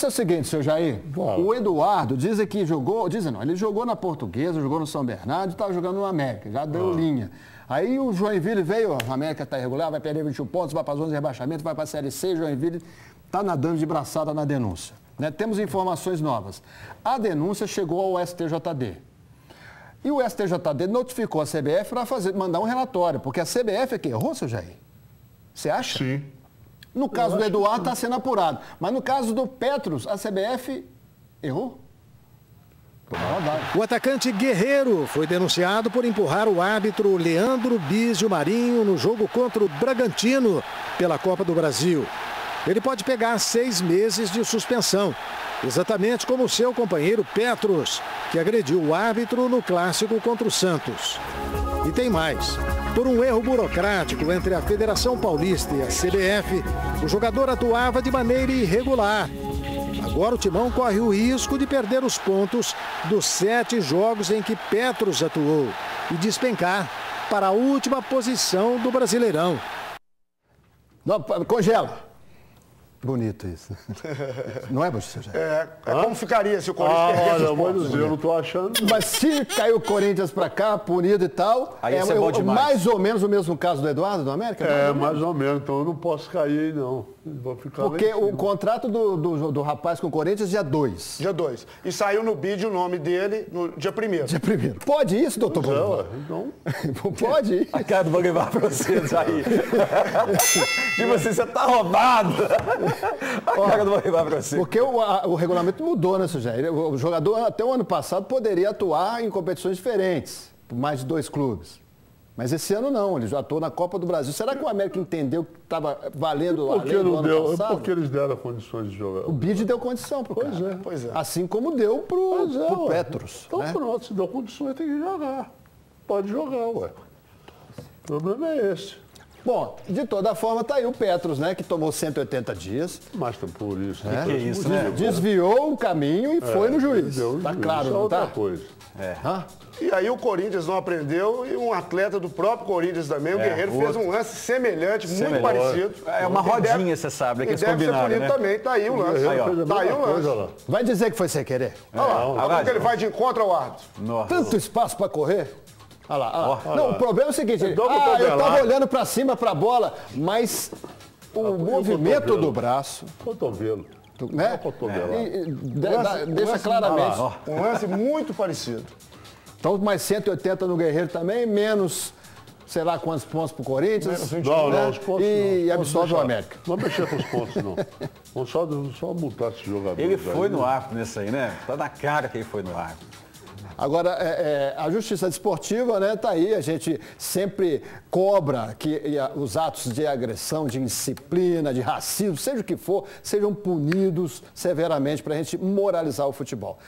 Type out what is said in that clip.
negócio é o seguinte, seu Jair. O Eduardo dizem que jogou, dizem não, ele jogou na Portuguesa, jogou no São Bernardo e estava jogando no América, já deu ah. linha. Aí o Joinville veio, a América está irregular, vai perder 21 pontos, vai para a zona de rebaixamento, vai para a Série C, Joinville está nadando de braçada na denúncia. Né? Temos informações novas. A denúncia chegou ao STJD. E o STJD notificou a CBF para mandar um relatório, porque a CBF é que errou, seu Jair? Você acha? Sim. No caso do Eduardo está sendo apurado. Mas no caso do Petros, a CBF errou? O atacante Guerreiro foi denunciado por empurrar o árbitro Leandro Bizio Marinho no jogo contra o Bragantino pela Copa do Brasil. Ele pode pegar seis meses de suspensão, exatamente como o seu companheiro Petros, que agrediu o árbitro no clássico contra o Santos. E tem mais. Por um erro burocrático entre a Federação Paulista e a CBF, o jogador atuava de maneira irregular. Agora o Timão corre o risco de perder os pontos dos sete jogos em que Petros atuou e despencar para a última posição do Brasileirão. Não, congela. Bonito isso. Não é, Buxa? É, é como ficaria se o Corinthians ah, olha, pontos. Eu não estou achando. Mas se caiu o Corinthians para cá, punido e tal, Aí é, é mais ou menos o mesmo caso do Eduardo, do América? É, mais ou menos. Então eu não posso cair aí, não. Vou ficar Porque o contrato do, do, do, rapaz com o Corinthians é dia 2. Dia 2. E saiu no bid o nome dele no dia 1 Dia 1 Pode isso, doutor Bolivar? Então... Pode ir. A cara do Bolivar para você, aí. tipo assim, você tá roubado. A cara do para você. Porque o, a, o regulamento mudou, né, Jair? O jogador, até o ano passado, poderia atuar em competições diferentes, por mais de dois clubes. Mas esse ano não, ele já atuou na Copa do Brasil. Será que o América entendeu que estava valendo por que não deu? Passado? Porque eles deram condições de jogar. O BID deu condição para o pois cara. É. Pois é. Assim como deu para o é, Petros. Então né? pronto, se deu condições tem que jogar. Pode jogar, ué. O problema é esse. Bom, de toda forma, está aí o Petros, né? Que tomou 180 dias. Mas tá por isso. É. Que, que é isso, né? Desviou o caminho e é, foi no juiz. Está claro, isso é não outra tá? coisa. É. E aí o Corinthians não aprendeu e um atleta do próprio Corinthians também, o é, Guerreiro, fez um lance semelhante, semelhante. muito parecido. É uma rodinha, deve, você sabe, que eles combinaram, deve ser né? também, tá aí o lance. Aí, ó. Tá aí o lance. Vai dizer que foi sem querer. Olha lá, olha como que ele vai de encontro ao árbitro. Nossa. Tanto espaço para correr. Olha lá, olha lá. Oh, não, o problema é o seguinte, ele, ah, eu estava olhando para cima para a bola, mas o ah, movimento do braço... Cotovelo. Né? Cotovelo. É. E, deixa claramente. Um lance muito parecido. Então, mais 180 no Guerreiro também, menos sei lá quantos pontos para o Corinthians. Não, né? não, os pontos E não. absolve o América. Não mexer com os pontos, não. Vamos só, só multar esse jogador. Ele foi aí, no arco nesse aí, né? Tá na cara que ele foi no arco. Agora, é, é, a justiça desportiva está né, tá aí, a gente sempre cobra que os atos de agressão, de indisciplina, de racismo, seja o que for, sejam punidos severamente para a gente moralizar o futebol.